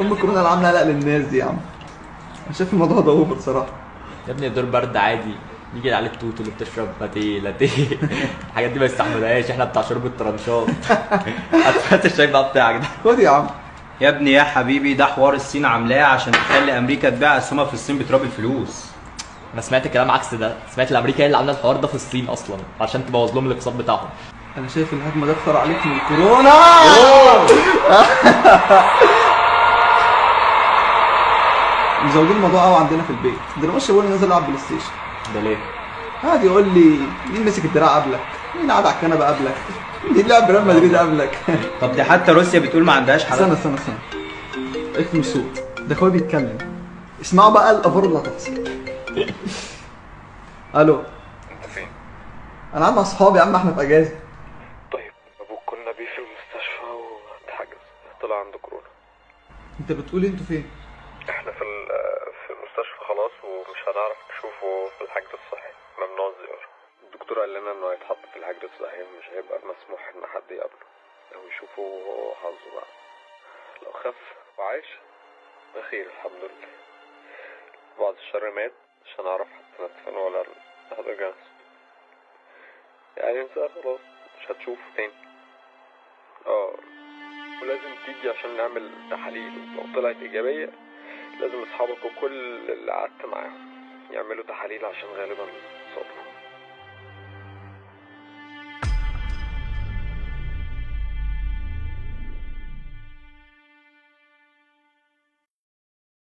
أم الكورونا اللي عامله قلق للناس دي يا عم. أنا شايف الموضوع ده over صراحة يا ابني دور برد عادي. نيجي على التوت اللي بتشرب باتيه لاتيه. الحاجات دي ما يستحملهاش. إحنا بتاع شرب الطرنشات. هات الشاي بقى بتاعك ده. خد يا عم. يا ابني يا حبيبي ده حوار الصين عاملاه عشان تخلي أمريكا تبيع أسهمها في الصين بتراب الفلوس. أنا سمعت كلام عكس ده. سمعت الامريكا هي اللي عاملة الحوار ده في الصين أصلا عشان تبوظ لهم الاقتصاد بتاعهم. أنا شايف الهجمة ده أكتر عليك من الكورونا مزودين الموضوع قوي عندنا في البيت. ده أنا ماشي بقول نازل العب PlayStation. ده ليه؟ قاعد يقول لي مين مسك الدراع قبلك؟ مين قاعد على الكنبة قبلك؟ مين لعب ريال مدريد قبلك؟ طب دي حتى روسيا بتقول ما عندهاش استنى حرام استنى استنى. اكتم الصوت ده اخويا بيتكلم. اسمعوا بقى الأفورة اللي هتحصل. ألو. أنت فين؟ أنا مع أصحابي يا عم إحنا في اجازه طيب أبوك كنا بيه في المستشفى واتحجز طلع عنده كورونا. أنت بتقول إنتوا فين إحنا في ال- في المستشفى خلاص ومش هنعرف نشوفه في الحجر الصحي ممنوع الزيارة. الدكتور قال لنا إنه هيتحط في الحجر الصحي مش هيبقى مسموح إن حد يقابله. لو يشوفه هو حظه بقى. لو خف وعايش بخير الحمد لله. بعد الشر مات مش هنعرف حتى ندفنه ولا نحضر جنازته يعني انسى خلاص مش هتشوفه تاني. آه ولازم تيجي عشان نعمل تحاليل. لو طلعت إيجابية لازم أصحابك وكل اللي قعدت معاهم يعملوا تحاليل عشان غالبا صابوا